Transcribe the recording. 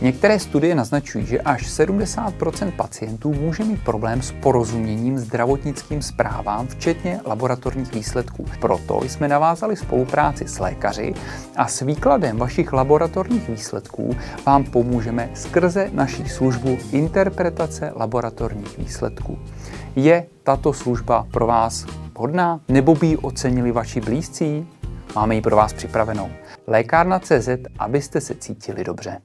Některé studie naznačují, že až 70 pacientů může mít problém s porozuměním zdravotnickým zprávám, včetně laboratorních výsledků. Proto jsme navázali spolupráci s lékaři a s výkladem vašich laboratorních výsledků vám pomůžeme skrze naší službu interpretace laboratorních výsledků. Je tato služba pro vás vhodná, nebo by ji ocenili vaši blízcí? Máme ji pro vás připravenou. Lékárna CZ, abyste se cítili dobře.